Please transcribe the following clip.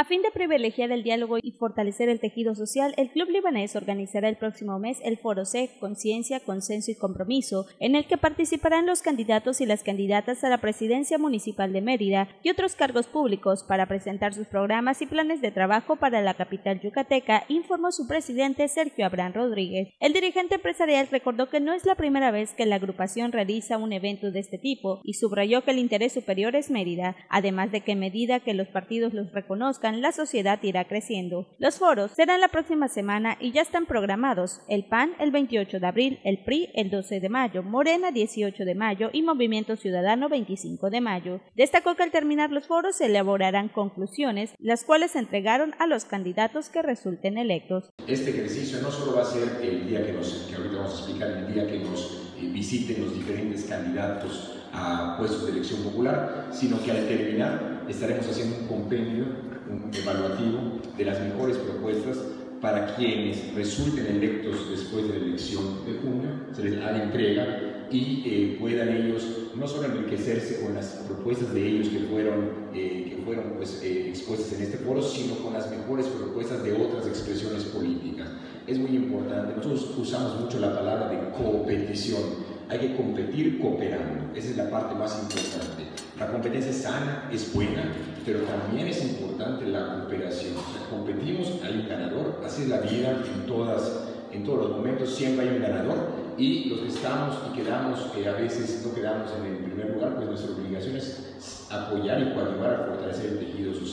A fin de privilegiar el diálogo y fortalecer el tejido social, el Club Libanés organizará el próximo mes el Foro C, Conciencia, Consenso y Compromiso, en el que participarán los candidatos y las candidatas a la presidencia municipal de Mérida y otros cargos públicos para presentar sus programas y planes de trabajo para la capital yucateca, informó su presidente Sergio Abraham Rodríguez. El dirigente empresarial recordó que no es la primera vez que la agrupación realiza un evento de este tipo y subrayó que el interés superior es Mérida, además de que a medida que los partidos los reconozcan, la sociedad irá creciendo. Los foros serán la próxima semana y ya están programados. El PAN el 28 de abril, el PRI el 12 de mayo, Morena 18 de mayo y Movimiento Ciudadano 25 de mayo. Destacó que al terminar los foros se elaborarán conclusiones, las cuales se entregaron a los candidatos que resulten electos. Este ejercicio no solo va a ser el día que ahorita vamos a explicar, el día que nos eh, visiten los diferentes candidatos a puestos de elección popular, sino que al terminar estaremos haciendo un compendio un evaluativo de las mejores propuestas para quienes resulten electos después de la elección de junio, se les haga entrega y eh, puedan ellos no solo enriquecerse con las propuestas de ellos que fueron, eh, que fueron pues, eh, expuestas en este foro, sino con las mejores propuestas de otras expresiones políticas. Es muy importante, nosotros usamos mucho la palabra de competición, hay que competir cooperando, esa es la parte más importante. La competencia sana, es buena, pero también es importante la cooperación. O sea, competimos, hay un ganador, así es la vida en, todas, en todos los momentos, siempre hay un ganador y los que estamos y quedamos, que a veces no quedamos en el primer lugar, pues nuestra obligación es apoyar y coadyuvar a fortalecer el tejido social.